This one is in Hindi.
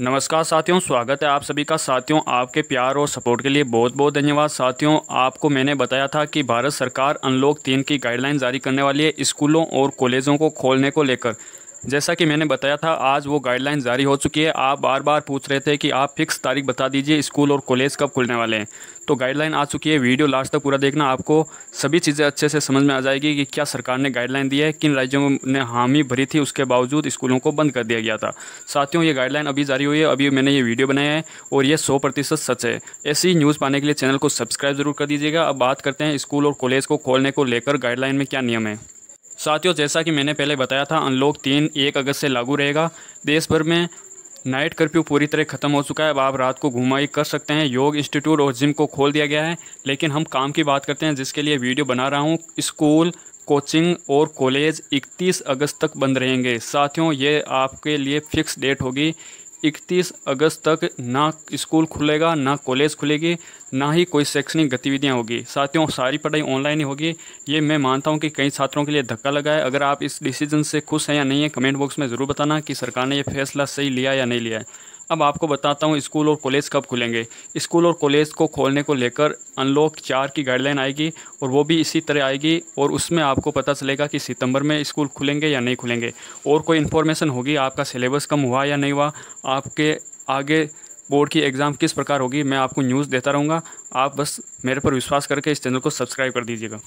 नमस्कार साथियों, स्वागत है आप सभी का। साथियों, आपके प्यार और सपोर्ट के लिए बहुत बहुत धन्यवाद। साथियों, आपको मैंने बताया था कि भारत सरकार अनलॉक तीन की गाइडलाइन जारी करने वाली है स्कूलों और कॉलेजों को खोलने को लेकर। जैसा कि मैंने बताया था, आज वो गाइडलाइन जारी हो चुकी है। आप बार बार पूछ रहे थे कि आप फिक्स तारीख बता दीजिए, स्कूल और कॉलेज कब खुलने वाले हैं। तो गाइडलाइन आ चुकी है वीडियो लास्ट तक पूरा देखना। आपको सभी चीज़ें अच्छे से समझ में आ जाएगी कि क्या सरकार ने गाइडलाइन दी है, किन राज्यों ने हामी भरी थी, उसके बावजूद स्कूलों को बंद कर दिया गया था। साथियों, ये गाइडलाइन अभी जारी हुई है, अभी मैंने ये वीडियो बनाया है और ये सौ प्रतिशत सच है। ऐसी न्यूज़ पाने के लिए चैनल को सब्सक्राइब ज़रूर कर दीजिएगा। अब बात करते हैं, स्कूल और कॉलेज को खोलने को लेकर गाइडलाइन में क्या नियम है। साथियों, जैसा कि मैंने पहले बताया था, अनलॉक तीन एक अगस्त से लागू रहेगा। देश भर में नाइट कर्फ्यू पूरी तरह ख़त्म हो चुका है। अब आप रात को घुमाई कर सकते हैं। योग इंस्टीट्यूट और जिम को खोल दिया गया है। लेकिन हम काम की बात करते हैं, जिसके लिए वीडियो बना रहा हूँ। स्कूल, कोचिंग और कॉलेज 31 अगस्त तक बंद रहेंगे। साथियों, ये आपके लिए फ़िक्स डेट होगी। 31 अगस्त तक ना स्कूल खुलेगा, ना कॉलेज खुलेगी, ना ही कोई शैक्षणिक गतिविधियाँ होगी। साथियों, सारी पढ़ाई ऑनलाइन ही होगी। ये मैं मानता हूँ कि कई छात्रों के लिए धक्का लगा है। अगर आप इस डिसीज़न से खुश हैं या नहीं है, कमेंट बॉक्स में ज़रूर बताना कि सरकार ने यह फैसला सही लिया या नहीं लिया है। अब आपको बताता हूँ, स्कूल और कॉलेज कब खुलेंगे। स्कूल और कॉलेज को खोलने को लेकर अनलॉक चार की गाइडलाइन आएगी और वो भी इसी तरह आएगी और उसमें आपको पता चलेगा कि सितंबर में स्कूल खुलेंगे या नहीं खुलेंगे। और कोई इन्फॉर्मेशन होगी आपका सिलेबस कम हुआ या नहीं हुआ, आपके आगे बोर्ड की एग्ज़ाम किस प्रकार होगी, मैं आपको न्यूज़ देता रहूँगा। आप बस मेरे पर विश्वास करके इस चैनल को सब्सक्राइब कर दीजिएगा।